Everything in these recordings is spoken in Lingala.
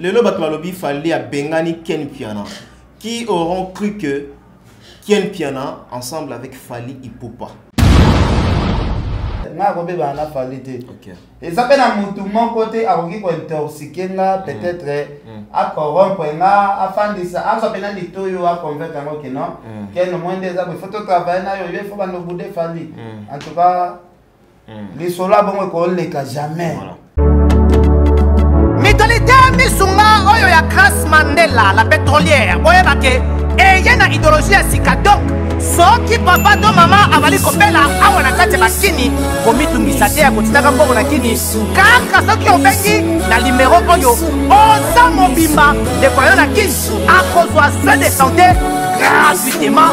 lelo bato balobi fally abengani ken piana qui auront cru que ken piana ensemble avec fally ipupa nga akobebana na fally te eza mpe na motu moko te akoki kointorsike nga mm. peut-être mm. acorrompre nga afandisa azwa mpe na litoyo aconvaincre yango kino mm. ken omoi nde eza boye fo totravaille nayo yo ifo banobude fally en tout cas hmm. lisolo ya bongo ekoleka jamais voilà. mitolite misunga oyo ya grace mandela la pétrolière boyeba ke eye na idéologie ya sika donc soki papa to mama azali kobela awa na kati ya bakini komitungisa te ya kotinaka mbongo na kini kaka soki obengi na limero oyo oza mobimba ndeko yo na kini akozwa soin de santé gratuitement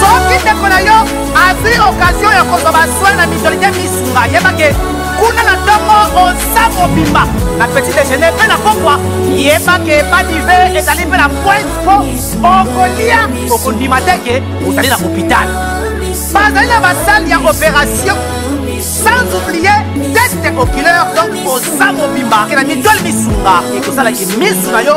soki ndeko na yo azwi okazio ya kozwa baswai na mitorite misunga yebake kuna na ntongo oza mobimba na petit dejeuner mpe na pokwa yebake badive ezali mpe na pointe mpo okolia okondima te ke ozali na hopital bazali na basale ya opération sans oublier teste oculaire donc oza mobimba na mitole misunga ekosalaki misu na yo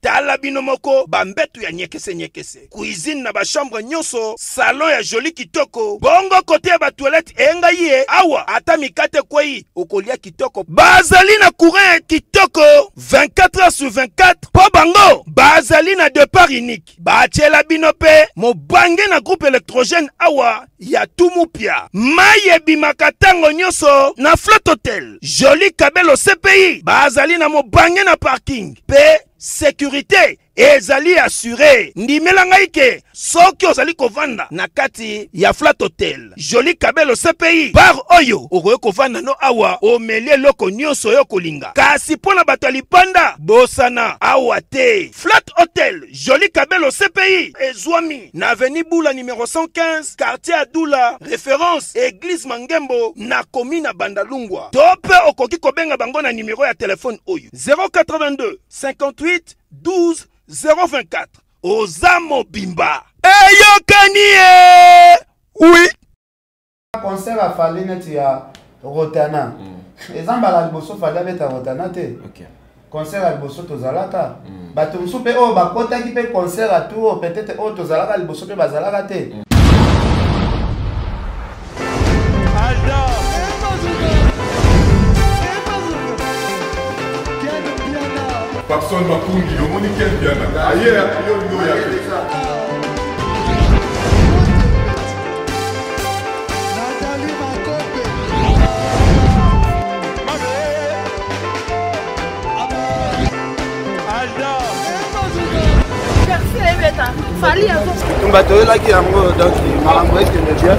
tala bino moko bambetu ya nyekese nyekese cuisine na bashambre nyonso salon ya joli kitoko bongo kote ya batoilette engai ye awa ata mikate kwei okolia kitoko bazali na courant ya kitoko 24 heures sur 24 mpo bango bazali na depart unique batyela bino mpe mobange na groupe électrogène awa ya tumupia mai ebimaka ntango nyonso na flot hotel joli kabelo cpi bazali na mobange na parking mpe sekurite ezali asure ndimela ngai ke soki ozali kovanda na kati ya flat hotel joli kabelo cpi bar oyo okoki kovanda no awa omeli eloko nyonso oyo kolinga kasi mpo na bato ya lipanda bosana awa te flat hotel Jolie Cabello CPI ezwami na avenue Bula numero 115 quartier Adula reference eglise Mangembo na commune ya Bandalungwa. To mpe okoki kobenga bango na numero ya telefone oyo 082 58 12 024 oza mobimba. Eyokani ye! Oui. concert ya fali neti ya rotana mm. eza mbala ya liboso fali abeta rotana te okay. concert ya liboso tozalaka mm. bato mosusu mpe oyo bakotaki mpe concert ya tour peut-être oyo tozalaka liboso mpe bazalaka te mm. Papson Makundi, omoni ken piana aye yo ndoya tumba toyelaki yango donc makambo ekende bien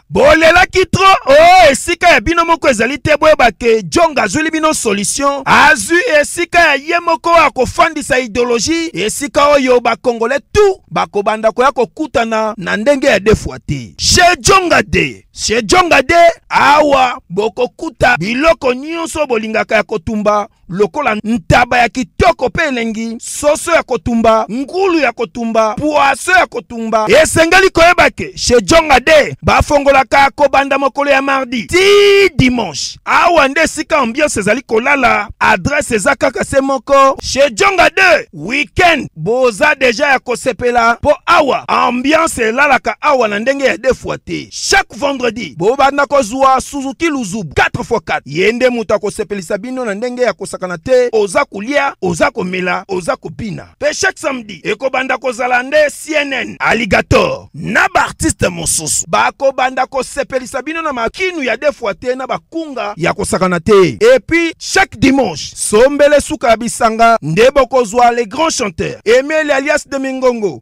bolelaki tro o oh, esika ya bino moko ezali te boyeba ke jong azwili bino solution azwi esika ya ye moko oyo akofandisa ideologie esika oyo bakongole tu bakobanda koya kokutana na ndenge ya defwa te she jonga de she jonga de awa bokokuta biloko nyonso bolingaka ya kotumba lokola ntaba ya kitoko mpe elengi, soso ya kotumba, ngulu ya kotumba, pwaso ya kotumba. Esengeli koyeba ke chez Jonga de bafongolaka kobanda mokolo ya mardi ti dimanche. Awa nde esika ambiance ezali kolala, adresse eza kaka se moko chez Jonga de. Weekend boza deja ya kosepela mpo awa ambiance elalaka awa na ndenge ya defwa te. Chaque vendredi bobanda kozwa suzuki luzubu 4x4 ye nde moto akosepelisa bino na ndenge ya kosakana te oza kolia oza komela oza kobina mpe chaque samedi ekobanda kozala nde cnn alligator na baartiste mosusu bakobanda kosepelisa bino na makinu ya defwa te na bakunga ya kosakana te epuis chaque dimanche sombele suka ya bisanga nde bokozwa le grand chanteur emeli alias de mingongo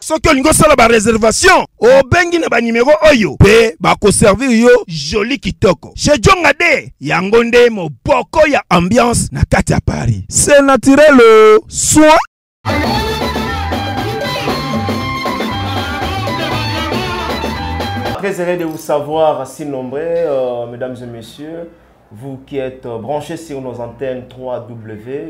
soki olingi osala bareservation obengi na banimero oyo mpe bakoservir yo joli kitoko chez jonga de yango nde moboko ya ambiance na kati ya paris se naturel oh. soin Très heureux de vous savoir si nombreux, euh, mesdames et messieurs, vous qui êtes euh, branchés sur nos antennes www.africa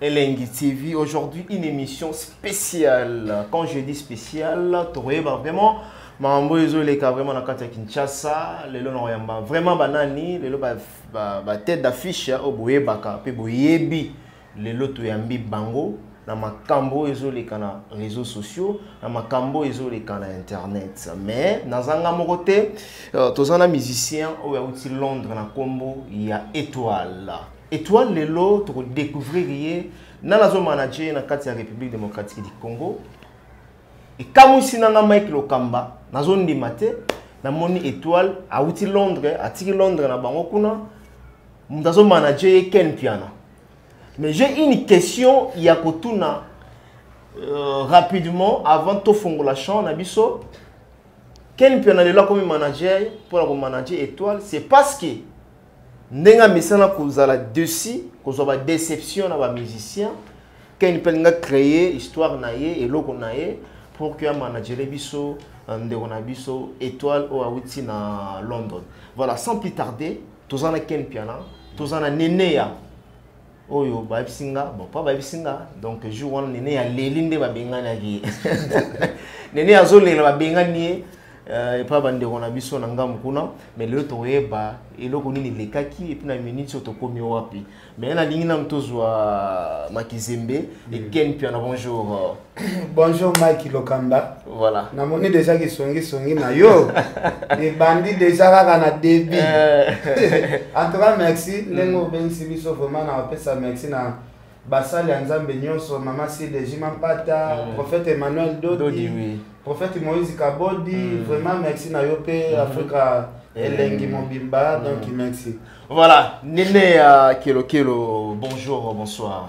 Elengi TV, aujourd'hui une émission spéciale. Quand je dis spéciale, Toroyeba vraiment, Mambo Ezoleka vraiment na Katia Kinshasa, Lelo Noyamba, vraiment banani, Lelo ba, ba, ba tête d'affiche, hein, Oboyebaka, pe Boyebi, Lelo Toyambi Bango, na makambo ezoleka na réseaux sociaux na makambo ezoleka na internet mais nazanga moko te euh, toza na musicien oyo auti londres na nkombo ya étoile Etoile lelo toko découvrir ye na nazo manager na kati ya République démocratique du Congo. Ekamwisi na nga Mike Lokamba nazo ndima te namoni Etoile awuti Londres atiki Londres na bango kuna moto azo manager ye Ken Piana. Mais j'ai une question ya kotuna euh, rapidement avant tofongola champ na biso Ken Piana lelo akomi manager mpo na ko manager Etoile c'est parce que ndenge amesana kozala desi kozwa ba déception na ba musicien ken mpe alinga créer histoire na ye eloko na ye pour que amanagere biso euh, ndeko na biso étoile oyo awuti na london voilà sans plus tarder toza na ken piana toza na neneya oyo bayebisi nga bon pa bayebisi nga donc jour wana nene ya leli nde babenganaki ye nene azolela babengani ye euh, epa bandeko na biso na ngambo kuna me lelo tokoyeba eloko nini elekaki epuis na minute oyo tokomi wapi me nalingi nanu tozwa makizembe mm. eken mpiana bonjour bonjour mike lokamba voilà. namoni deja kisongisongi na yo ebandi deja kaka na début eh. en tout cas merci ndenge mm. obengisi biso vraiment na opesa merci na basali ya nzambe nyonso mama cdg mampata mm. prophète emmanuel dodi, dodi oui. prophète moïse kabodi mm. vraiment merci na yo mpe mm. Mm-hmm. afrika eh. elengi mobimba mm. donc merci voilà nene ya kelokelo bonjour bonsoir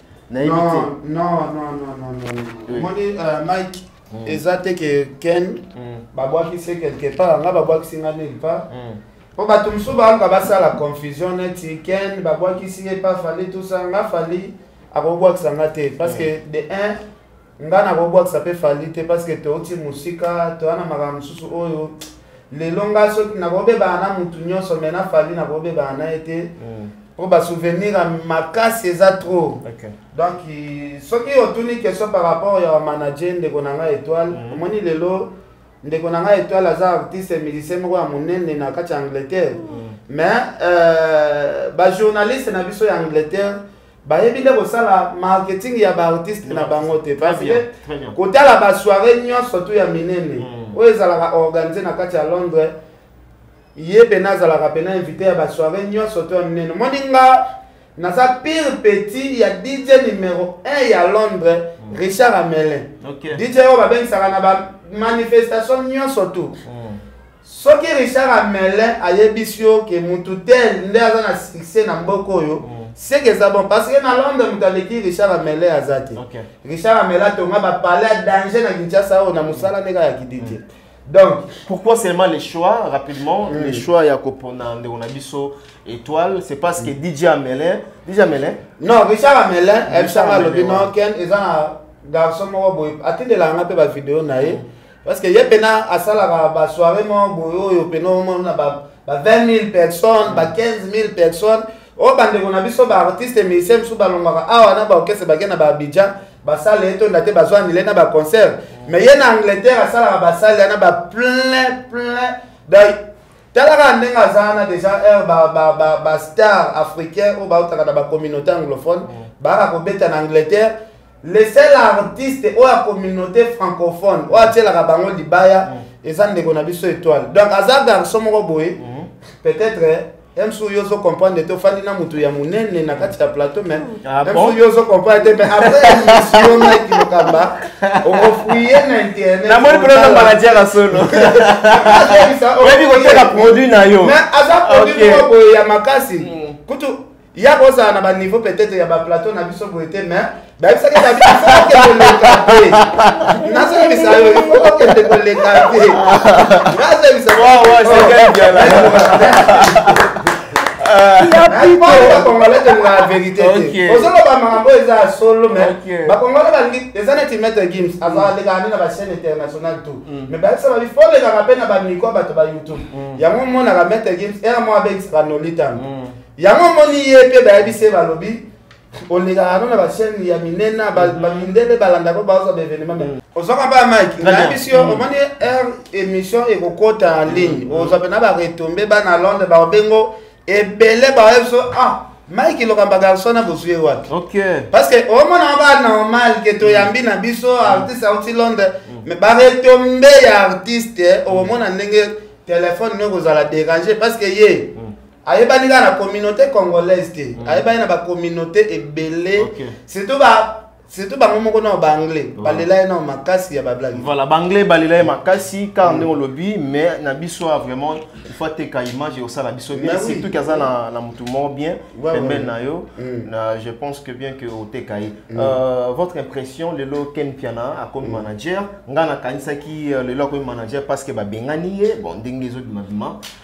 nayebi te non non non non non omoni euh, mike hmm. eza te ke ken hmm. babwakisi ye quelque part nga babwakisi nga nil part hmm. mpo bato mosusu bayoka basala confusion neti ken babwakisi ye pa fali tusa nga fali akobwakisa nga te parce que de un nga nakobwakisa mpe fali te parce que touti mosika toya na makambo mosusu oyo lelo nga soki nakobebana na motu nyonso me na fali nakobebana na ye te mm. mpo basouvenir ya makasi eza trop okay. donc soki otuni question par rapport ya manager ndeko na ngai étoile mm. omoni lelo ndeko na ngai étoile aza artiste musicien moko ya monene na kati ya angleterre mm. mais euh, bajournaliste na biso ya angleterre bayebi nde kosala marketing ya baartiste na bango te parce que kotala basoire nyonso tu ya minene hmm. oyo ezalaka organise na kati ya londres ye pena azalaka pena invité ya basoire nyonso tu ya minene moni nga naza pire petit ya dj numero 1 ya londres hmm. richard amelin dj oyo babengisaka na bamanifestation nyonso tu hmm. soki richard amelin ayebisi yo ke mutu tel nde aza na succès na mboka oyo mm. seke eza bon parce que na londre moto aleki richard amelin aza te okay. richard amelin atonga bapale ya danger na kinshasa oyo na mosala nde kaka ya kididie mm. donc pourquoi seulement les choix rapidement mm. les choix ya kopona ndeko na biso étoile c'est parce que mm. dj amelin dj amelin non richard amelin ebisanga alobi non ken eza na garçon moko boye atindelaka nga mpe bavideo na ye mm. Parce que ye pena asalaka ba soirée mo boye oyo pena omona ba ba 20 000 personnes ba 15 000 personnes oyo oh, bandeko na biso ba artiste musicien mosusu balongaka awa na baorchestre bake na baabidjan basala ye tonda te bazwa anile na baconcert mais ye na angleterre asalaka basali ya na ba plein plein donc talaka ndenge aza wana déjà heure bastar africain oyo bautaka na bacommunauté anglophone mm. baka kobeta na angleterre le seul artiste oyo ya communauté francophone oyo atielaka bango libaya mm. eza ndeko na biso étoile donc aza garçon moko boye mm. peut-être eh, msu yo ozo comprendre te ofandi na motu ya monene na kati ya plateau mais msu ah yo ozo comprendre te mais après émission mike lokamba okofuye na internet namoni mpona na manager ya solo oyebi koteka produit na yo mais aza produit moko boye ya makasi mm. kutu ya kozala na baniveau peut-être ya baplateau na biso boye te mais bayebisaki na biso okende koleka te nazongisa yo ifo okende koleka te nazongisa bakongole tolinga ya verité te ozoloba makambo oyo eza ya solo me bakongole balingi eza neti maître gims azalekaka nde na bachaine international tout mm. mais bayebisa babi fo olekaka mpe na bamiko ya bato ba youtube mm. yango omonaka maître gims era mwa abekisaka nolitano mm. yango omoni ye mpe bayebi se balobi olekaka no na bachaine ya minena bamindele mhm. balanda ko bazwa baevenema me mhm. ozwaka mpa mike nayebisi yo mhm. omoni heure émission ekokota en ligne ozwa mpe na baretombe bana londre baobengo ebele baoyebi so ah mike lokamba garçon na bozwi ye wapi parce que omonaka ba normal ke toyambi na biso artiste auti londre mais baretombe ya artiste eh, omona ndenge telefone nde okozala dérange parce que ye ayebani kaka na communauté congolaise te mm. ayebani na bacommunauté ebele okay. surtout ba surtout bango moko nao baanglais voilà. balela ye nao makasi ya bablage voilà baanglais balela ye makasi kaka ndenge olobi mais na biso a vraiment ifo ateka image ekosala biso bien surtout ke aza na, na motu moko bien pembeni na yo mm. na je pense que bien que oteka ye mm. euh, votre impression lelo ken piana akomi mm. manager ngai nakanisaki euh, lelo akomi manager parce que babengani ye bon ndenge ezobimabima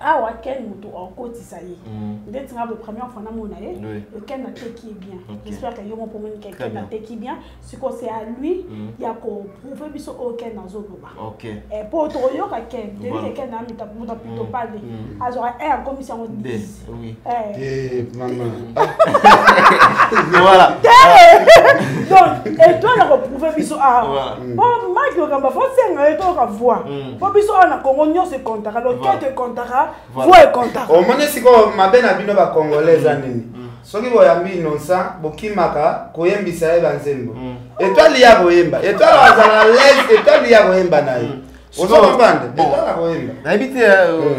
awa ken moto okotisa ye mm. ndeti nga première fois namona ye ken ateki ye bien j'espère que yo moko omoni ke ken ateki bien sikoyo c'est à lui mm. ya koprouve biso oyo ken azoloba eh, po tokoyoka ken teyike ken amitamuta plutôt mm. pale azwaka air akomisi yango donc etoile ya koprouve biso awa po maki okamba fosenga ye toyoka voix mpo biso awa na congo nyonso ekontaka loketo ekontaka voi ekontaka omoni sikoyo mabe na bino bacongolais eza mm. nini mm. soki boyambi inonsa bokimaka koyembisa ye banzembo mm. etwale ya koyemba etwale azala lese etwale ya koyemba na ye nayebi te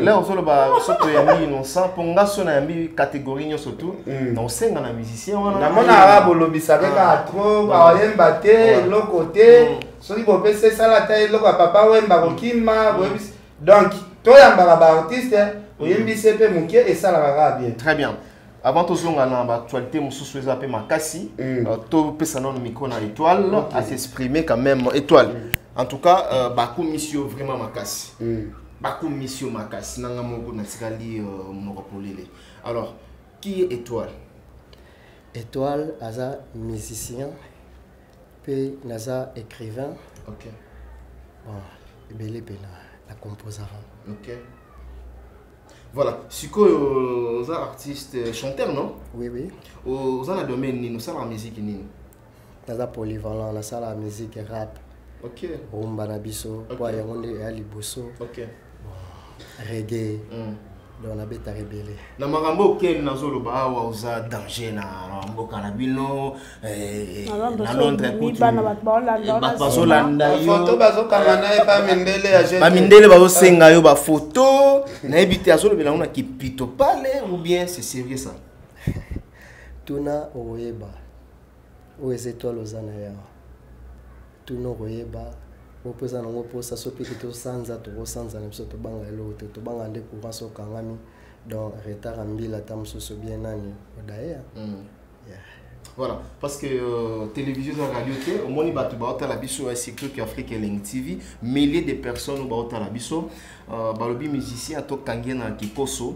leo ozoloba soki oyambi inonsa mpo nga so nayambi catégorie nyonso tu na osenga na musicien wana namona arabe olobisaka kaka tro bayemba te eloko te soki bopesi esala ata eloko ya papa wemba kokima mm. boyebisi donc toyambaka baartiste mm. oyembisi mpe moke esalaka kaka bien très bien avant tozonga na baactualité mosusu eza mpe makasi mm. euh, topesa nano micro na étoile okay. à s'exprimer quand même étoile mm. en tout cas euh, bakumisi yo vraiment makasi mm. bakumisi yo makasi nanga moko natikali euh, monoko polele alors qui est étoile étoile aza musicien mpe naza écrivain okay. bon ebele mpe na, na composaka okay. voilà sikoyo oza artiste euh, chanteur non oui oui oza na domaine nini osalaka miziki nini naza polyvalent nasalaka miziki rap okay. rumba na biso mpo okay. yango nde ya liboso okay. reggae mm. donc nabetaka ebele na makambo okeni nazoloba awa oza danger na mboka na bino eh, na londres kutibana eh, bato bazolanda yofoto bazokanga na ye bamindele ya bamindele bazosenga yo bafoto nayebi te azolobela yango na kipito pale ou bien c'est sérieux ça tuna okoyeba oyo eza etwale oza na ye awa tuna okoyeba oyo mpo eza nango mposa so mpete tosanza tokosanza na biso tobanga eloko te tobanga nde courant so okangami donc retard ya mbila ata mosusu bien nani odaea mm. yeah. voilà parce que euh, télévision eza radio te omoni bato baotala biso ya surtout que afrique elengi tv millier de personnes oyo baotala biso euh, balobi musicien tokangi ye na kikoso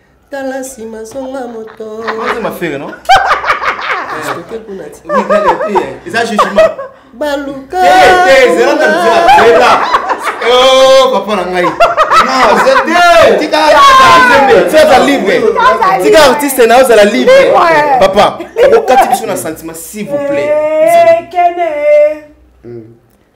tala sima songa moto oza mafere no stoke kuna ti eza jugement baluka zela na zela oh papa na ngai tika libre tika artiste na ozala libre papa okokati biso na sentiment s'il vous plaît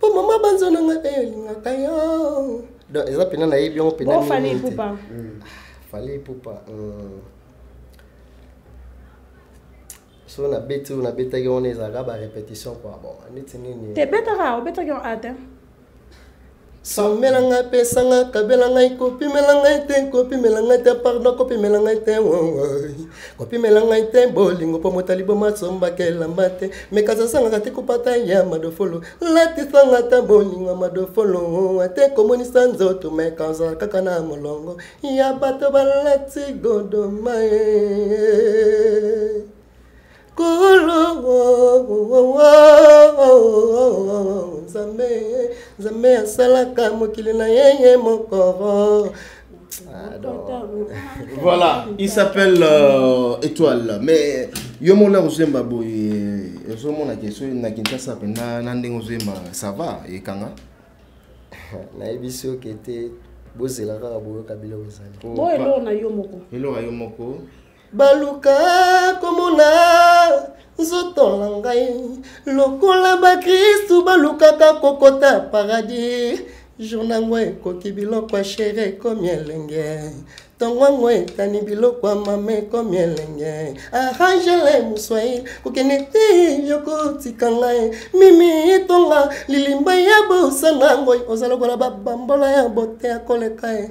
po mama banzo na nga eyo lingaka yo donc eza pena na yebi yango pena fali ipupa hmm. fali ipupa hmm. so na beti oyo na betaki wana ezalaka ba repetition kua bon neti nini te betaka obetaki yo ate somela ngai pesa ngai kabela ngai kopimela ngai te kopimela ngai te pardon kopimela ngai te kopimela ngai te bolingo mpo moto aliboma asombaka elamba te mekazasangaka te kopata ya madofolo latisanga ata bolingo madofolo ate komonisa nzoto mekaza kaka na molongo ya bato balati godoma nzambe nzambe asalaka mokili na yeye mokoro voilà il s'appelle euh, étoile mais yo mona kozemba boye ozomonake so na kinshasa mpenza na ndenge ozemba ça va ekanga nayebi soki ete bozela kaka boyoka biloko ezali eloko ya yo moko baluka komona nzoto na ngai lokola bakristu balukaka kokota paradis jour nango ekoki biloko ya shere ekomi elenge ntongo yango etani biloko ya mama ekomi elenge arangele moswai kokende te yokotika ngai mimi etonga lilimba ya bosanga ngoi oza lokola babambola ya bote ya koleka ye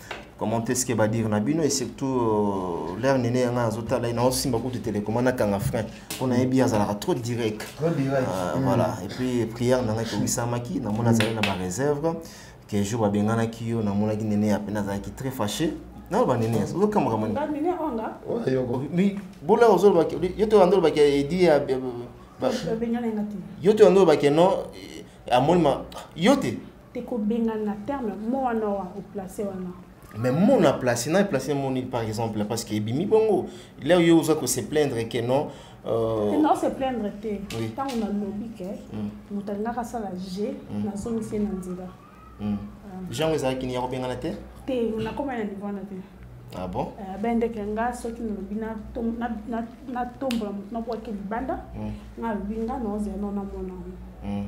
comment est-ce que badire na bino et surtout euh, l'air nene ya ngai azotala ye naosimba kutu telekoma nakanga frein mpo nayebi ye azalaka trop direct euh, mm. voilà et puis prière na ngai ekokisamaki namoni azali na bareserve que jour babenganaki yo namonaki nene ya pene azalaki très fâché naloba nene ozokamaka mani bola ozoloba yo to yanda olobaki edi ya yo to yanda olobaki no amoni ma yo te te kobengana na terme mo wana wa oplace wana mais mo na place na place mo nini par exemple parce que ebimi bongo leo yo oza ko se plaindre que non euh... non se plaindre te ntango oui. nalobi ke mm. moto alingaka asala je mm. nazongisi ye na nzela mm. ah. jango ezalaki nini ya kobengana te te nakoma na niveau wana te ah bon euh, ben ndeke nga soki nalobi natombola moto nabwaki libanda mm. nga alobi nga naozela no namona yango mm.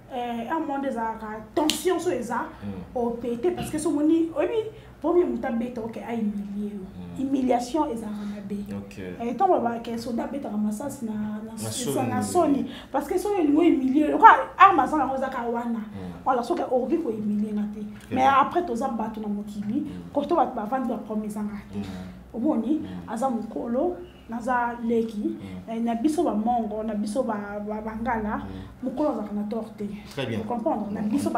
eh, un monde ezalaka tension so eza hmm. opete parce que so omoni oyebi premier moto abeta oke ahumilie yo hmm. humiliation ezalaka mabe eh, ntango babake soda abetaka masasi na soni parce que soki elingo humilie lokola arme aza nango ezaka wana hmm. wala soki okoki kohumilie nga te mais après toza bato na mokili koto bato bavandi bapromi ezanga te omoni aza mokolo naza leki hmm. eh, na biso bamongo na biso bangala hmm. mokolo azalaka na tor te comprendre na biso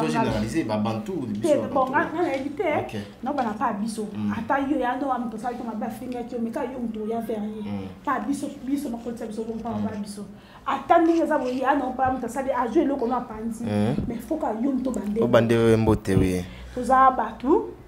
nayebi te nabana pa biso hmm. ata yo yando wa moto asali to mabe afingaki yo meka yo moto oya vers ye pa biso biso makolisa biso bompaa pa biso ata ndenge eza boye ya naopa moto asali azwi eloko no apanzi mais foka yo moto obande mbote weye toza bato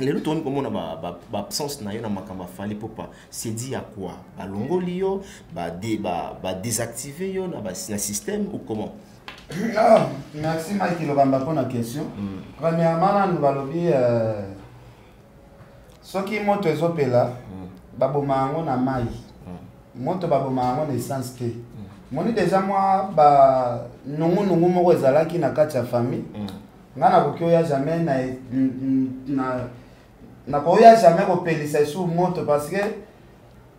lelo tokomi komona baabsence na yo na makambo afali popa sedi ya kua balongoli yo badesactive yo na système ou comment ah, merci mike lobamba mpona question mm. premièrement nanu balobi euh, soki moto ezopela mm. baboma yango na mai mm. moto baboma yango na essence te moni deja mwa banungunungu moko ezalaki na kati ya famille nga nakoki oya jamais na, na, nakoya jamais kopelisa esu moto parce que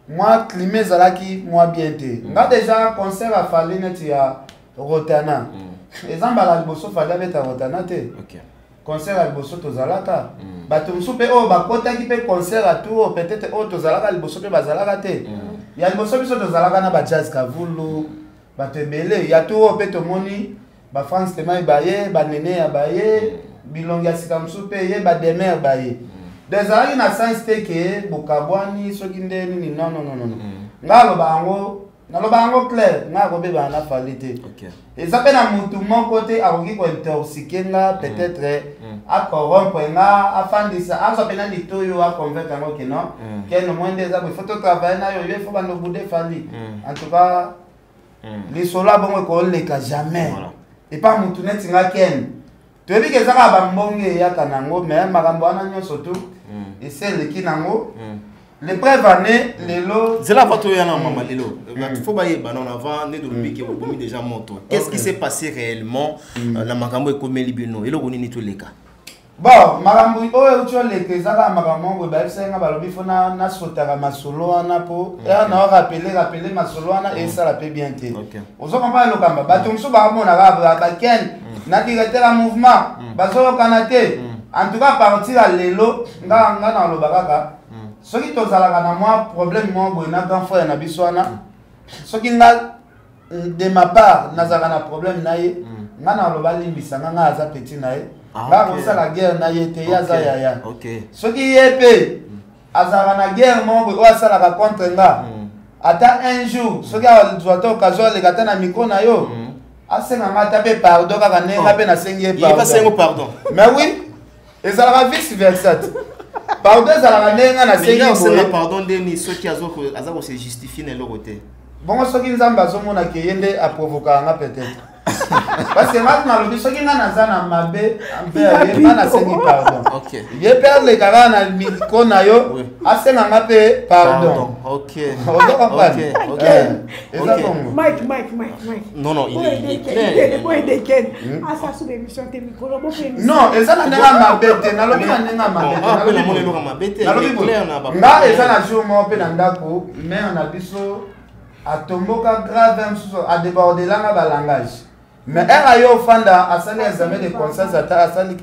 mwa climat ezalaki mwa bien te mm. nga deja concert afali neti ya rotana mm. eza mbala liboso fali abeta rotana te okay. concert ya liboso tozalaka mm. bato mosusu mpe oyo bakotaki mpe concert ya tour peut-être oyo tozalaka liboso mpe bazalaka te mm. ya liboso biso tozalaka na bajazz kavulu bato ebele ya tour oyo mpe tomoni ba france temai baye ba neneya baye mm. bilongi ya sika mosusu mpe ye ba demeure baye mm. donc ezalaki na sens te ke bokabwani soki nde nini non non non non mm. ngai aloba yango naloba yango claire ngai akobebana na fali te eza mpe na motu moko te akoki kointorsike nga peut-être acorrompre nga afandisa azwa mpe na litoyo aconvaincre yango ke non keno moi nde eza boye fo totravaille nayo yo ifo banobude fali en tout cas hmm. lisolo abongo ekoleka jamais epa mutu neti nga ken toyebi ke ezaka bambongi eyaka nango me makambo wana nyonso tu hmm. esi eleki nango hmm. lepreuve ane lelo zela ava toya na mama lelo fo bayeba non avant nde tolobi ke bokomi déjà moto qu'est ce qui s'est passé réellement euh, na makambo ekomeli bino eloko nini toleka bon makambo oyo euti oleka eza kaka makambo moko boye bayebisaki nga balobi fo nasotaka masolo wana mpo ya na orapele rapele masolo wana mm. esala mpe bien te ozo kompa lokamba bato mosusu bakomona kaka baken mm. na directeur ya mouvement mm. bazoyokana te en tout cas partir ya lelo nga nga naloba kaka soki tozalaka na mwa problème moko boye na grand frère na biso wana soki nga de ma part nazalaka na problème na ye mm. nga naloba alimbisa nga nga aza petit na ye ah, nga akosala guerre na ye te ye aza yaya soki ye mpe mm. azalaka na guerre moko oyo asalaka contre nga mm. ata un jour soki azwa te occasion aleka ata na micro na yo asenga nga ata mpe pardon kaka ndenge nga oh. mpe nasengi ye pardon mais oui ezalaka vice versa te pardon ezalaka ndenge nga nasengisenga pardon ndeni soki aza kose justifie na eloko te bongo soki nzambe azomona ke ye nde aprovokaka nga peut-être parce que ngai nalobi soki ngai naza na mabe mpe ye ngai nasengi pardon ye mpe aleka kaka na miko na yo asenga ngai mpe pardon ozo comprendre eza bongo non non il est clair non eza na ndenge ya mabe te nalobi na ndenge ya mabe te nga eza na jour moko mpe na ndako mare na biso atomboka grave mosusu adebordelanga balangage mais ere aye ofanda asali examen de conscience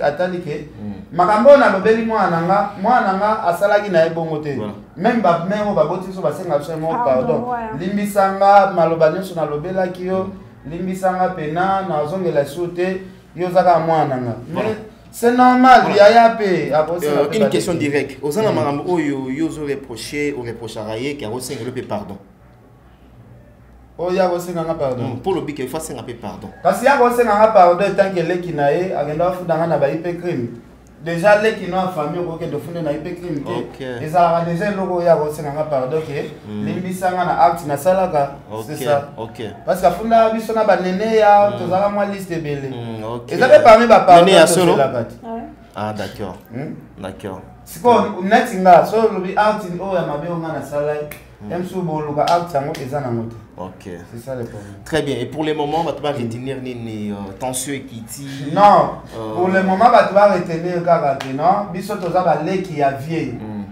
atalike mm. makambo oyo nalobeli mwana na nga mwana na nga asalaki na ye bongo te meme bamere oyo baboti biso basenga biso moko pardon limbisa nga maloba nyonso nalobelaki yo mm. limbisa nga pena nazongela sur te yo oza kaka mwana na nga mais c'est normal Voilà. yaya mpe Euh, akosala mpe une ba question bêtises. directe oza na makambo oyo yo ozo reproche oreprochaka ye ke akosengelo mpe pardon oyo ye akosenga nga pardon mpo olobi ke fo asenga mpe pardon kasi ye akosenga nga pardon etanke eleki na ye akenda afuta nga na ba ip crime deja leki no ya famille okokende ofunde na ye mpe crime te ezalaka deja eloko oyo akosenga nga pardon ke hmm. limbisa nga na acte nasalaka sesa parce que afundaka biso na banene ya hmm. tozalaka mwa liste ebele hmm, eza mpe parmi bapartozelaka te ah d'accord d'accord sikoyo neti nga so olobi acte oyo ya mabe oyo nga nasala ye Même si bon loka acte yango eza nango te. OK. C'est ça le problème. Très bien. Et pour le moment, va te pas retenir nini euh, tension ekiti. Non. Euh... Pour le moment, va te pas retenir kaka te non. Biso toza ba leki ya vieux. Mm.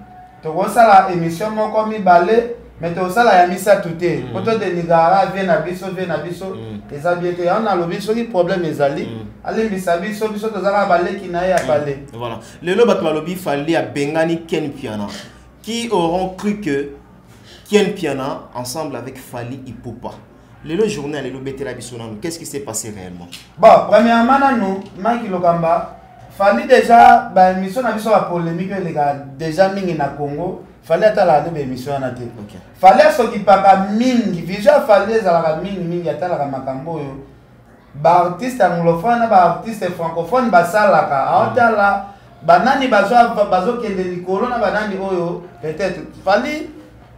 Tokosala émission moko mibale mais tosala ya misato te mm. po todeligara vie na biso vie na biso mm. eza bien te yango nalobi soki problème ezali mm. alimbisa biso biso tozalaka baleki na ye ya bale voilà lelo bato balobi fali abengani ken piana Qui auront cru que Ken Piana ensemble avec Fali Ipupa lelo journée lelo betela biso nanu qu'est-ce qui s'est passé réellement bon premièrement nanu maki lokamba fali déjà baémission na biso bapolémique eleka déjà mingi na congo fali atalaka nde baémission wana te okay. fali asokipaka mingi vision ya fali ezalaka mingi mingi atalaka makambo oyo baartiste anglophone na baartiste francophone basalaka aotala mm. banani bazokende likolo na banani oyo peut-être fali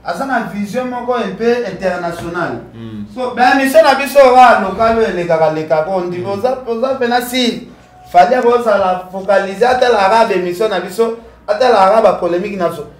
aza na vision moko mpe internationale mm. so baemission na biso owa lokal oyo elekaka lekaka ondi mm. oza mpena si fali akozala fokalise atala arabe émission na biso atala arabe apolémique na biso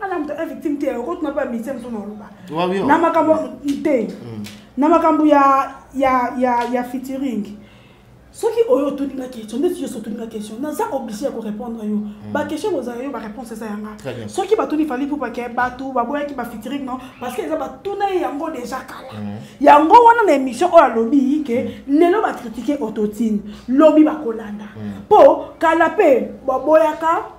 ana moto aza victime te okotuna mpe bamisie mosusu na oloba na makambo te hmm. na makambo ya ya ya ya featuring soki oyo otuni nga question ndeti yo sotuni nga question naza obligé ya korépondre yo hmm. baquestion bozala yo baréponse eza yanga soki batuni fali pupa ke bato baboyaki bafitirik no parce que eza batuna ye yango déjà kala hmm. yango wana na émission oyo alobi ke hmm. lelo bakritike ototine lobi bakolanda mpo kala mpe baboyaka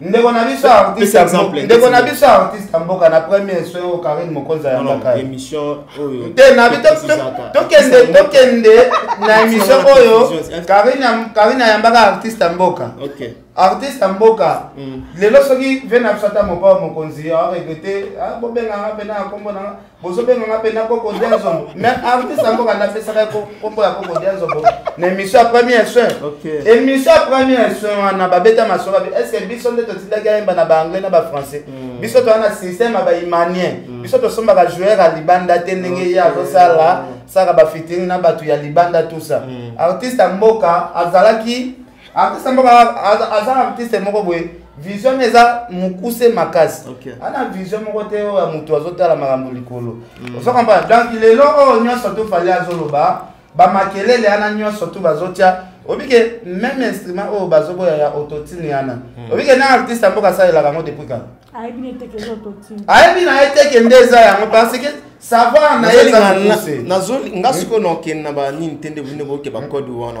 ndeko na biso artistendeko na biso artiste mboka na premier soin oyo karine mokonzi ayambaka te nabi tokende tokende na émission oyo karine ayambaka artiste mboka artiste mboka mm. lelo soki ve na biso ata mopao mokonzi aregrete ah, bobenganga mpena akombo nanga bozobenga nga mpe na koko dianzombo mais artiste yango banda apesaka kombo ya koko dianzombo na émission ya premier soin émission ya premier soin wana babeta masolo babi est ce que biso nde totindaki ayemba na baanglais na bafrançais hmm. biso toza na système ya baimanien hmm. biso tosombaka joueur ya libanda te ndenge ye azosala saka bafitiri na bato ya libanda tout ça hmm. artiste ya mboka azalaki artiste moko aza na artiste moko boye vision eza mokuse makasi ana vision moko te oyo ya motu azotala makambo likolo mm. ozokompa donc lelo oyo nyonso tu fali azoloba bamakelele ana nyonso tu bazotya obike meme instrument oyo bazoboya ya autotine yana mm. obike na artiste ya mboka asalelaka yango depuis kala ayebi na ye teke nde eza yango parce que savoir na ye eza mokuse nga sikoyo nakende na banini te nde bino boke bakode wana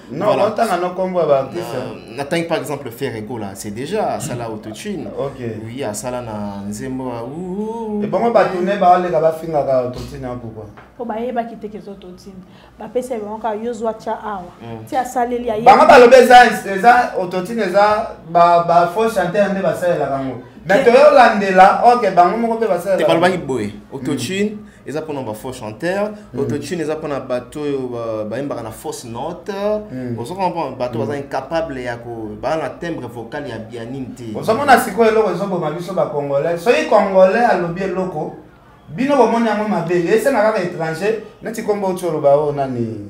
Non, voilà. otanga no kombo ya baartiste natangi par exemple ferre gola c'est déjà asala autotune okay. oui asala na nzembo ebongo bato ne baaleka bafingaka autotune ya pourkoi mpo bayebaki te keza autotune bapesa bango kaka yo zwa tya awa mm. ti asaleli ya bango balobi eza autotune eza bafaux chanteur nde basalelaka yango mais toyolandela ok bango moko mpe basalelaka balobaki boye autotune mm. eza mpona ba faux chanteur mm. autotune eza mpona bato oyo bayembaka na fausse note mm. ozo comprendre bato mm. baza incapable ya ko baa na timbre vocal ya ya nini te ozomona sikoyo eloko ezoboma biso bacongolais soki congolais alobi eloko bino bomoni yango mabe esengaka kaka étranger neti kombo oti oloba oyo nani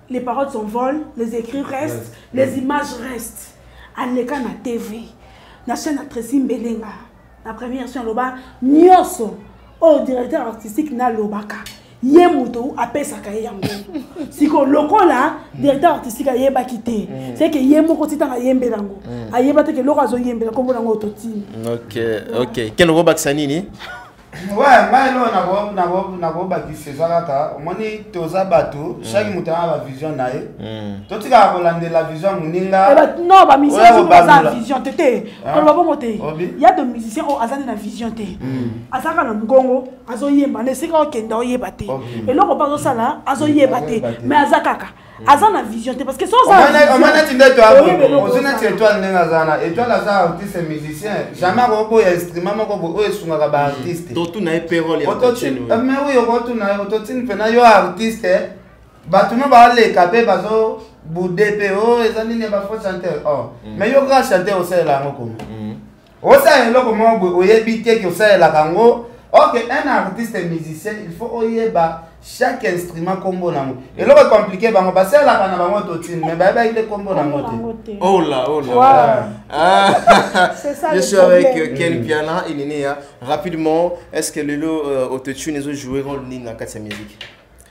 les paroles s'envolent les écrits restent les images restent aleka na tv na chaîne ya tracy mbelenga na première chaîne aloba nyonso oyo oh, directeur artistique nalobaka ye moto apesaka ye yango sikoyo lokola directeur artistique ayebaki te mm. seke ye moko ti ntango ayembela yango mm. ayeba te ke eloko azoyembela nkombo nango ototini ok ok kende okobakisa nini ouais ngai loo nakobakisa eza kaka omoni toza bato mm. chaque moto aa bavision na ye mm. totikaka kolandela vision ya moninganon eh bamisioaza vision te te ah. koloba bongo te ya de musicien oyo aza nde na vision te mm. azalaka na mokongo azoyemba na esika okenda oyeba te eloko mpe azosala azoyeba te mais aza kaka Hmm. aza na vision te parce que soomwanati nde toaozi nati étoile ndenge aza na étoile aza artiste musicien jamais akoboya instrument moko oyo esungaka baartiste hmm. mais oui okotuna ye ototini mpena yo artiste bato no baleka mpe bazo bude mpe o oh, eza nini ya bafo chanteur o oh. hmm. mais yo kaka chanteur osalela yango koma osala eloko moko boye oyebi te ke osalelaka yango ok un artiste musicien il faut oyeba chaque instrument kombo nango eloko compliqué bango basalelaka na bango totine mais bayebaki te kombo nango te ola oh ola oh ah. ah. je suis avec euh, ken mm. piana ininia rapidement est ce que lelo euh, autotune ezojoue role nini na kati ya musique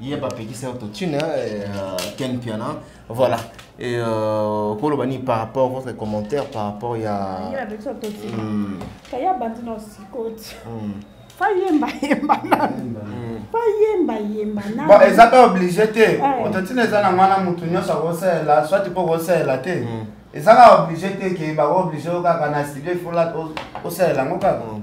ye bapekisa yo totune eh, euh, ken piana voilà et euh, koloba nini par rapport votre commentaire par rapport ya bayemba yemba nanu bayemba yemba nanu eza mpe oblige te eh. ototina eza na mwana motu nyonso akosalela soit mpo okosalela te mm. eza kaka oblige te ke bakooblige yo kaka na studio fola osalela yango kaka mm.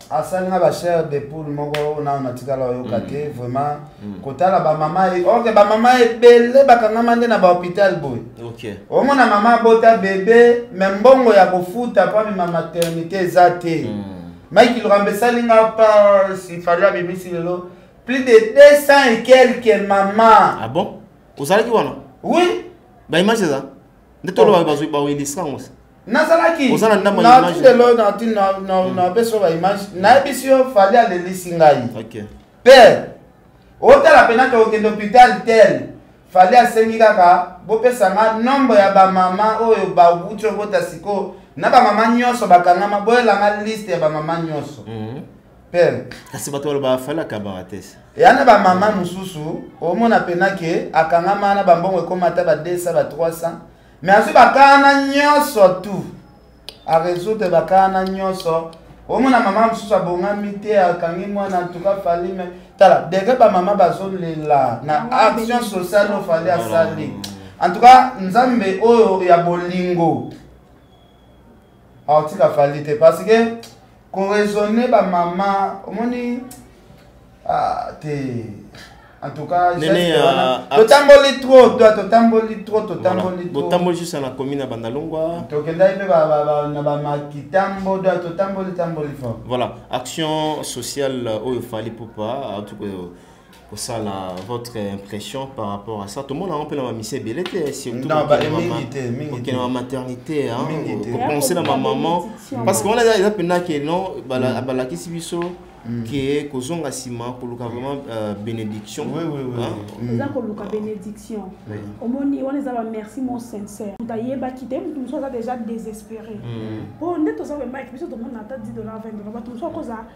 asali nga ba chair de poule moko nano natikala oyoka mm. te vraiment mm. kotala bamama e, orke bamama ebele bakangama nde na bahôpital boye omona mama abota bebe me mbongo ya kofuta mpo amema maternité eza te mm. mike lokambo esali nga par sifali abimisi lelo plus de 200 et quelques mama ah bon ozalaki wana oui baimage eza nde toloba oh. bazwi baoyelisa yango nazalaki Oza na ndambo ya image. natindelo nati- na- na- napesi yo baimage nayebisi yo fali alelisi ngai ok pere otala mpena te okende hôpital tel fali asengi kaka bopesa nga nombre ya bamama oyo bawuti obota sikoyo na bamama nyonso bakangama boyela nga liste ya bamama nyonso Mhm. pere kasi bato baloba afali akabaka te eya na bamama mosusu omona mpena ke akangama na bambongo ekoma ata ba 200 ba 300 mais azwi bakana nyonso tu aresoudre bakana nyonso omona mama mosusu abongami te akangi mwana ntuka falime tala degre bamama bazolela na action sociale oyo fali asali en tout cas nzambe oyo ya bolingo aotika fali te parce que koraisonne bamama omoni ah, te en tout cas totamboli trop totamboli trop totamboli totamboli juste na commune ya bandalungwa tokendaki mpe na bamakitambo do totamboli tamboli fort voilà action sociale oyo fali popa en tout cas kosala votre impression par rapport à ça tomona yango mpe na bamise ebele te surtoukokende na maternité kopense na bamaman parce que wana eza mpena ke non mm. balakisi biso Mm. qui est kozonga nsima koluka vraiment euh, bénédiction oui, oui, oui. Hein? Mm. eza koluka bénédiction omoni wana eza bamerci mo sincère moto ayebaki te moto mosusu aza déjà désespéré mpo mm. nde toza wemaki biso tomona ata 10 dollar 20 dollar bato mosusu akozala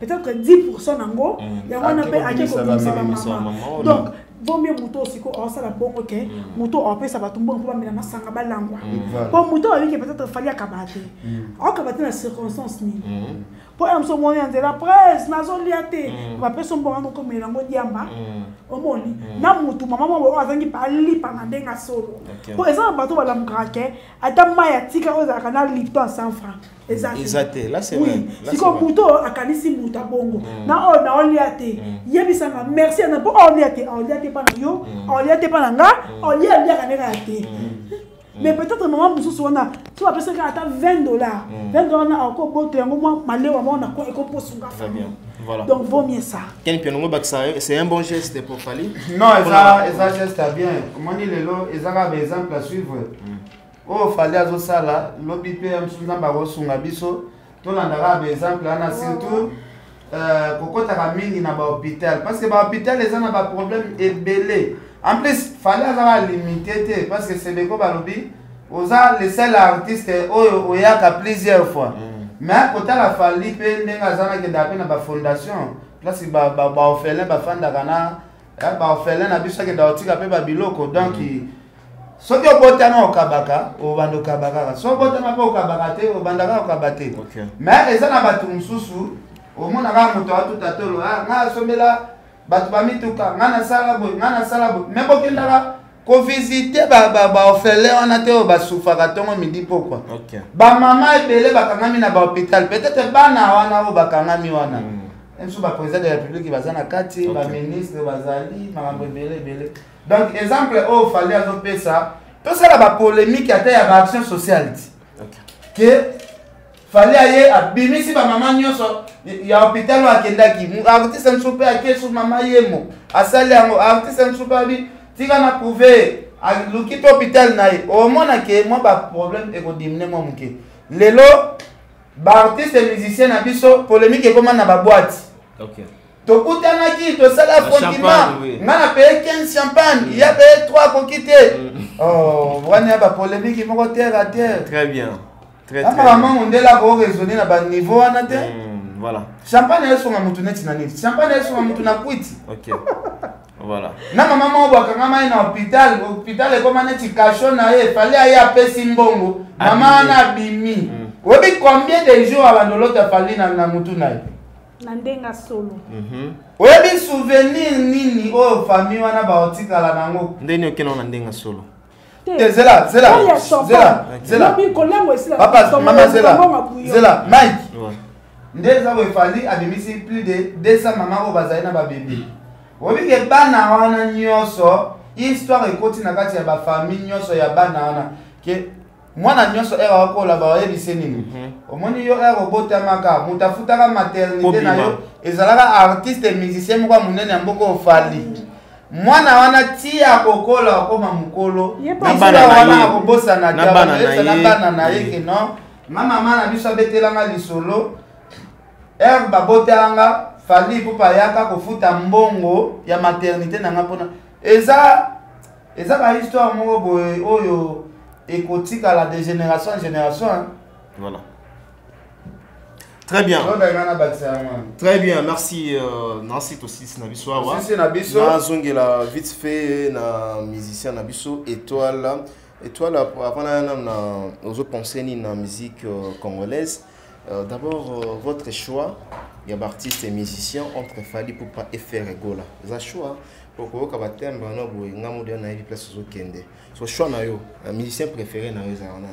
peut-être 10% nango mm. yango wana mpe ake kobimisa bamama donc vaut mieux moto oyo sikoyo aosala bongo ke mm. moto oyo apesa bato mbongo mpo bamela masanga balangwa mm. mpo moto oyo ayebiki peut-être fali akaba te aokaba te na circonstance nini mpo ya moso omoni ya nzela prese nazolia te bapesa mbongo yango komela yango diamba omoni na motu mama mwa boyo azangi mpe alipa na ndenge ya solo mpo eza na bato balamukaka ke ata mai ya tika oyo ezalaka na lipton ya 100 franc eza te sikoyo moto oyo akanisi moto abongo mm. na oyo naolia te mm. yebisanga merci ana mpo aolia te aolia te mpa na yo mm. aolia te mpa na nga aolia aliaka nde kaka te mais peut-être mama mosusu wana so bapesaki ata 20 dollars 20 dollars wana akoboto yango mwa malewa mwa na ekoposunga famille Voilà. Donc vaut mieux ça. Ken Pionongo Baksa, c'est un bon geste pour Fali. Non, ça, ça geste bien. Comment dit Lelo, ils ont des exemples à suivre. Mm. oyo fali azosala lobi mpe ya mosusu nzambe akosunga biso tolandaka baexemple wana surtout euh, kokotaka mingi na bahopital parce que bahopital eza na baproblème ebele en plus fali azaka limité te parce que sebeko balobi oza le seul artiste oyo oyaka plusieurs fois mm. mais kotala fali mpe ndenge aza nakenda mpe na bafondation place baorphelin bafandaka na eh, baorphelin na biso akenda kotika mpe babiloko donc mm. soki obotama okabaka obanda okaba kaka soki obotama mpe okabaka te obanda kaka okaba te mais eza na bato mosusu omonaka moto atuta tolo ah, nga asombela bato bamituka nga nasala boye nga nasala boye me bokendaka kovisite baorphelin wana te oyo basufaka ntongo midi pokwa bamama ebele bakangami na bahopital peut-être bana wana oyo bakangami wana mm. msu bapresident de la république baza na kati baministre bazali makambo ebele ebele donc exemple oyo fali azopesa tosala bapolémique ata ya baaction sociale ti ke fali aye abimisi bamama nyonso ya hôpital oyo akendaki artiste mosusu mpe akesu mama yemo asali yango artiste mosusu mpe abi tika na prouve aluki mpe hôpital na ye omona ke mwa baproblème ekodiminue mwa moke lelo baartiste musicien na biso polémique ekoma na baboite okay. tokutanaki tosala fondiment nga na paye 15 champagne mm. ya paye 3 akoki te mm. oh, wana ya bapolemiki moko terre à terre très bien amama mondele akoraisonne na baniveau wana te mm, voilà champagne ayesonga motu neti na nini champagne ayesonga motu na kwiti okay. voilà. na mama moko bwakanga mai na hôpital hôpital ekoma neti kasho na ye fale aye apesi mbongo mama wana abimi oyebi combien de jour abandolota fali na mutu na ye na ndenge ya solo mhm. oyebi souvenir nini oyo famille wana baotikala nango nde nini okenda na ndenge ya solo te zela zela zela zela kolango esila papa mama zela zela mike nde eza boye fali abimisi plus de 200 mama oyo bazali na babebe oyebi ke bana wana nyonso histoire ekoti na kati ya bafamille nyonso ya bana wana ke mwana nyonso ere akola bayebise nini mhm. omoni yo ere obotamaka moto afutaka maternité na yo ezalaka artiste musicien moko ya monene ya mboka ofali mhm. mwana wana ti akokola akoma mokolo bisika wana akobosana te akoyebisa na bana na ye ke non nga mama na biso abetelanga lisolo ere babotanga fali mpo bayaka kofuta mbongo ya maternité na nga mpona eza eza ba histoire moko boye oyo ekotikala de génération en génération hein? voilà Très bien. Très bien, merci euh, Nancy Tosis Nabiso. Merci Nabiso. Nazongela vite fait na musicien Nabiso étoile étoile avant na na ozo penser ni na musique euh, congolaise. Euh, d'abord, euh, votre choix ya baartiste et musicien entre Fally Poupa et Ferre Gola. Eza choix okoyoka batembe wana boye nga modo nayebi place ozokende. So choix na yo, euh, musicien préféré na yo eza wana.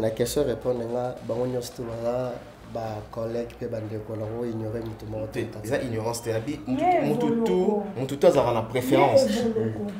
Na question répondre nga bango nyonso tu baza ba collègue mpe bandeko nango ignore motu moko te eza ignorance te abi motu tu motu tu azalaka na préférence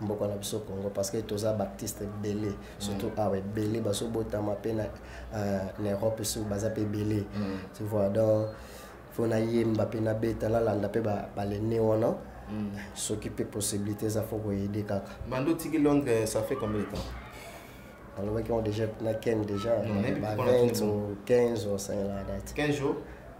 mboka na biso congo parce que toza baptiste ebele surtout mm. awa ebele basobotama mpe na euh, europe so baza mpe ebele mm. tu vois donc fo nayemba mpe nabeta nalanda mpe balene wana mm. soki mpe possibilité eza fo koyede kaka bando otiki londres euh, ça fait combien de temps nalobaki on déjà na ken déjà ba 20 ou 15 osengela date 15 jours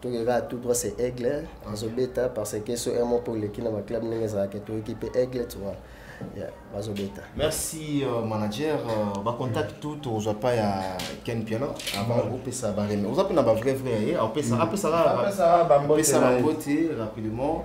toke kaka tout droit c'est aigle azobeta parce que so un mot mpo oleki na baclub ndenge ezalaka toyoki mpe aigle tu vois bazobeta merci euh, manager euh, bacontact tout tozwa pa ya ken piano avant opesa bareme oza mpe na bavrai vrai ye apesaka bambote rapidement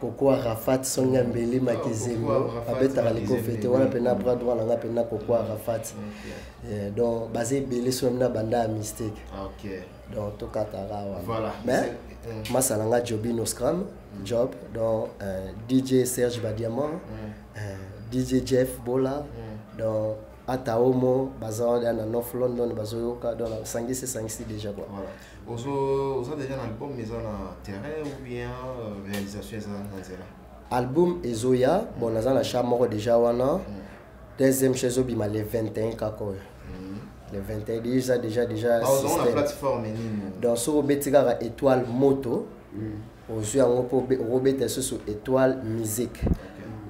koko arafat songa mbeli makizembo abetaka likofe te wana mpena bras droit na nga mpena koko arafat eh, donc baza ebele so na banda ya mystique donc tokataka wana mais eh. masa na nga jobino scram mm. job donc eh, dj serge badiamant mm. dj jeff bola mm. donc ata omo baza wana na north london bazoyoka donc sangisi esangisi déjà quoi ozo oza deja na album eza na terrain ou bien euh, réalisation eza na nzela album ezoya bon naza na chat moko deja wana mm. deuxième chat ezobima le 21 kaka oyo mm. le 21 déjà déjà déjà ah, système plateforme nini donc soki obeti kaka étoile moto mm. ozwi yango mpo okobeta lisusu étoile musique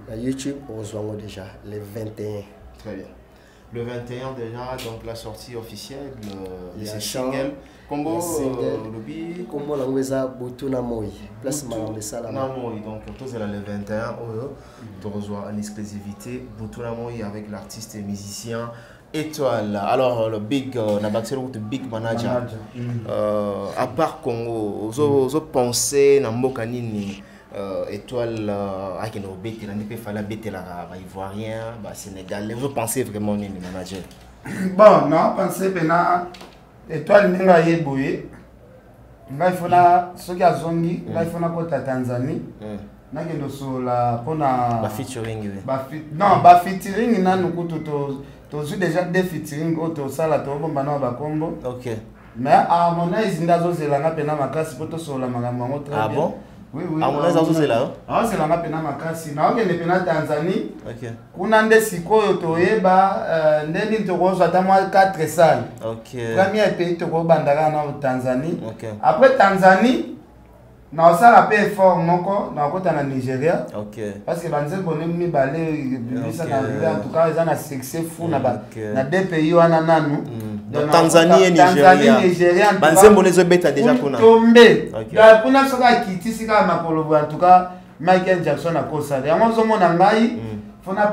na youtube okozwa yango déjà le 21 très bien le 21 déjà donc la sortie officielle euh, de ce single kombo olobi kombo nango eza butu na moi place makambo esalama na moi donc tozela le 21 oyo tokozwa en exclusivité butu na moi avec l'artiste et musicien étoile alors le big euh, na bakiseli kutu big manager mm. euh, à part congo ozopense mm. na mboka nini Euh, étoile euh, akende kobetela nde mpe fale abetelaka baivoirien basénégalais ozopense vraiment nini manager bon napense mpena étoile ndenge aye boye ngai fona soki azongi ngai fona kota tanzanie hmm. nakende osolola mpona non bafitiring nanu kutu tozwi deja de fitiring oyo tosala tobomba nao bakombo mais harmonize nde azozela nga mpena makasi mpo tosolola makambo yango très ah bien ah bon? oui, oui, harmonize azozela yo azozela nga mpena makasi naokende mpena tanzanie okay. kuna nde sikoyo toyeba uh, nde nini tokozwa ata mwa 4 sale okay. premier pays tokobanda kaka na tanzanie okay. après tanzanie naosala mpe effort moko nakota na nigeria parce que banzembo ndenge mibale bimisa na anglais en tout cas eza na succès fou na na deux pays wana nanu mm. tanzanie nigeria banzembo ezobeta déjà kuna tombe kuna soki akitisi kaka makolobo en tout cas michael jackson akosala yango ozomona ngai mm. fona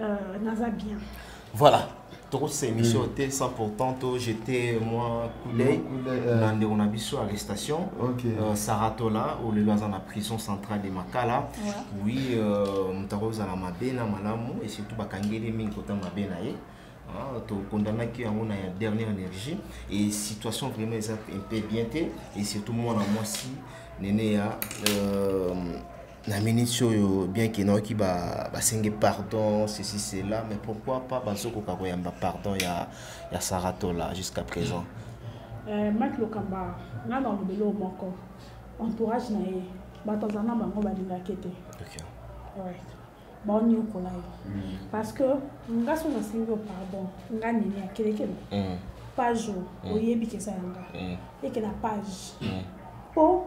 euh, naza bien voilà tokotisa émission mm. te sans pourtant tojete mwa kulei euh. na ndeko na biso arrestation euh, saratola oyo lelo aza na prison centrale de makala oui euh, moto akozala mabe na malamu et surtout bakangeli mingi kota mabe na ye ah, tokondamnaki yango na ya dernière énergie et situation vraiment eza mpe bien te et surtout mwana mwasi nene ya na miniti oyo bien ke nayoki basengi ba pardon ceci cela mais pourquoi pas bazokoka koyamba pardon ya, ya saratola jusqu'à présent euh, mak lokamba nga na lobeli oyo moko entourage na ye bato aza na bango balingaki te okay. right. baoniokola yo mm. parce que nga so nasengi yo pardon nga nini akelekelo mm. page oyo mm. oyebi keza yanga mm. ekela page mm. po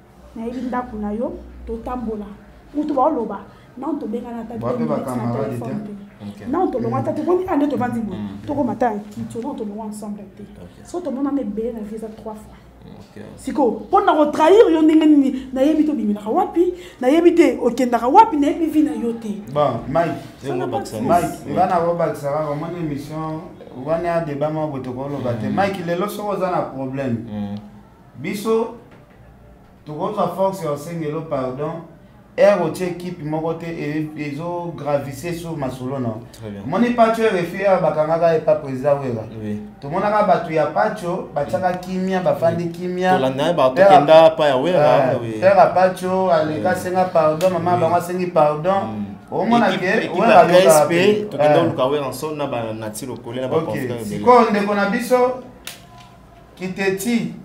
nayebi ndako na yo totambola mutu baoloba nano tobengana ata nano tolongo ata te boni ande tobandi boye tokoma ata nkitio nano tolongo ensemble te so tomonana ebele na vie eza trois fois sikoyo mpo na kotrahir yo ndenge nini nayebi te obimelaka wapi nayebi te okendaka wapi nayebi vi na yo te nga na kobakisa kaka omoni émission wana ya débat moko boye tokoloba te mike lelo soko oza na problème mm. biso tokozwa force ya osengelo pardon ere otie ekipe moko te e, ezo gravise sur masolo na omoni paco erefi ere bakangaka epa président wera tomonaka bato ya paco batiaka kimia bafandi kimiapera paco aleka asenga pardon mama bango asengi pardon mm. omona ke sikoyo ndeko na biso kiteti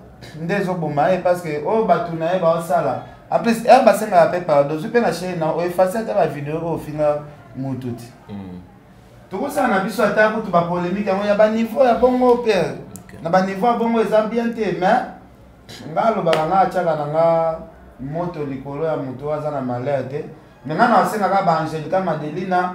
nde ezoboma ye parce que oyo bato na ye baosala en plus ere basengaka mpe pardon ozwi mpe na chaine na oefase ata bavideo oyo ofinga motu ti mm. tokosala na biso ata kutu bapolemike yango ya baniveau ya bongo mpe na baniveau ya bongo eza bien te mais nga alobaka nga atyaka na nga moto likolo ya moto oyo aza na malere te me nga na osengaka baangelica madelina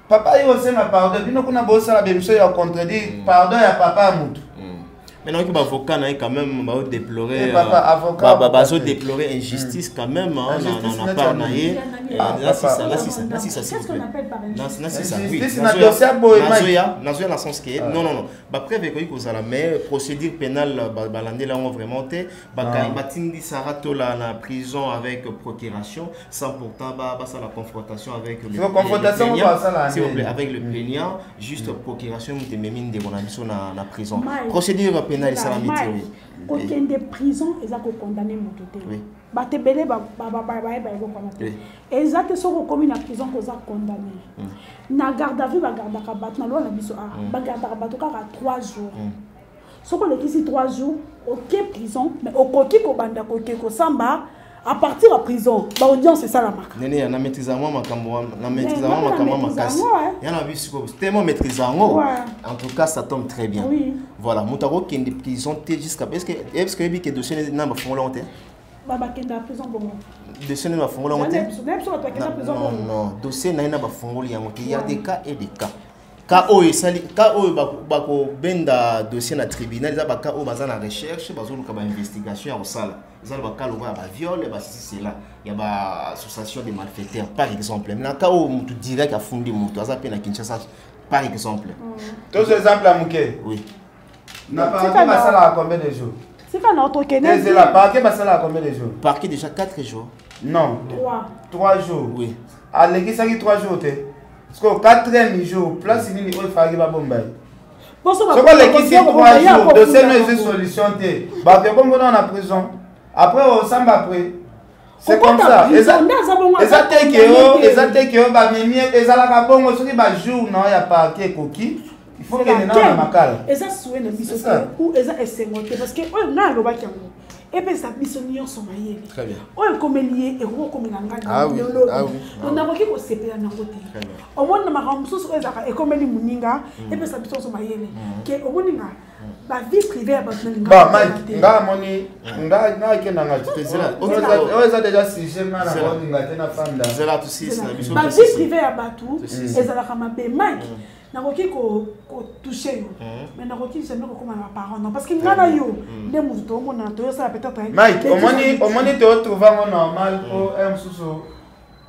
papa yo osenga pardon bino kuna bosala bemission ya contredire mm. pardon ya papa ya motu mm. mais nayoki baavocat na ye quand même baodeplore eh, euh, bazodéplore injustice mm. quand même hein, na part na ye nazoya na sens ke ah. non non non bapreuve ekoki kozala mais procédure pénale balandeli yango vraiment te Ah. batindi sara tola na prison avec procuration sans pourtant basala confrontation avec le avec le plaignant juste mm. procuration moto ememi ndeko na biso na prison procédure pénale esalami te oui kokende prison eza kokondamne moto te bato ebele bayebaki kokona te eza te soki okomi na prison koza condamne mm. na garde à vue bagardaka bato na loi na biso a ah, mm. bagardaka bato kaka 3 jours soki olekisi 3 jours oke prison mais okoki kobanda koke kosamba à partir ya prison baaudience esalamaka nene ya na maîtrise yango makambo wana na maîtrise yango makambo makasi ya na biso sikoyo tellement maîtrise yango en tout cas ça tombe très bien oui. voilà moto akokende prison te jusqu'à est ce que est ce que oyebi ke dossier na bafongola yango te babakenda prison bongo dossier nini bafongoli yango te non dossier na ye na bafongoli yango te ya des cas et des cas ka oyo esali ka oyo bakobenda dossier na tribunal eza baka oyo baza na recherche bazoluka bainvestigation ya kosala eza na baka lokola ya baviol ya basisi cela ya baassociation de malfaiteurs par exemple na ka oyo motu direct afundi motu aza mpe na kinshasa par exemple mm. tozo exemple ya moke oui Na parquet basalaka combien de jours Tika na otokende. Ezela parquet basalaka combien de jours Parquet déjà 4 jours. Non. 3. 3 jours. Oui. Alekisaki 3 jours te. Siko 4e jour place nini oyo efalaki babomba ye soki olekisi 3 jours dossier no ezwi solution te bato ekombona na prison après osamba après c'est comme ça eza te ke yo eza te ke yo bamemi ezalaka bongo soki bajour na yo ya parti ekoki il faut kende nao na makala eza sue na biso ou eza esengo te parce que oyo ngai alobaki yango epesa biso nyonso mayele oyo ekomeli ye ekoki okomela ngai ah lolobi ah ah nakoki kosepela nango te omoni na makambo mosusu oyo ezalaka ekomeli moninga mm. epesa biso nyonso mayele mm. ke omoni nga ba vie privée ya bato ba mike nga moni nga nga kenda nga te zela oyo eza déjà sujet nga na moni nga te na fanda zela tu sis na biso ba vie privée ya bato ezalaka mabe mike mm. nakoki kotouche yo mm. mais nakoki jamais kokoma na baparent non parce que nga na yo mm. nde moto toomona toyosala peut-être mike omoni omoni tootrouva ngo normal po mosusu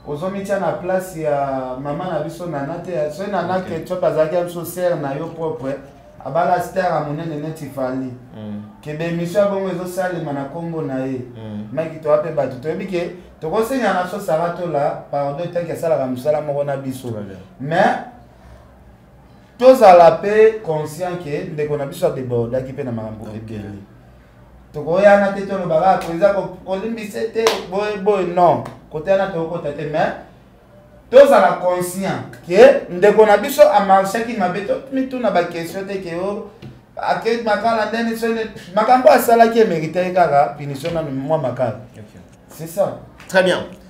ozo mitia na place ya mama na biso nana te soki nana okay. ketchup azalaki ya biso sere na yo propre abala star ya monene neti fali mm. ke bemission ya bongo ezosalema na nkombo na ye mm. maki toya mpe bato toyebi ke tokosenga na so sara tola pardon tanke asalaka mosala moko na biso mais tozala mpe conscient ke ndeko na biso adebordaki mpe na makambo ebele okay. tokoyana te toloba kaka president kolimbise te boye boye non kote wana tokokota te mais tozala conscient ke ndeko na biso amarchaki mabe tomituna baquestion te ke o ake makala ndeni soni makambo asalaki emerite ye kaka punition nanu mwa makala c'est ça très bien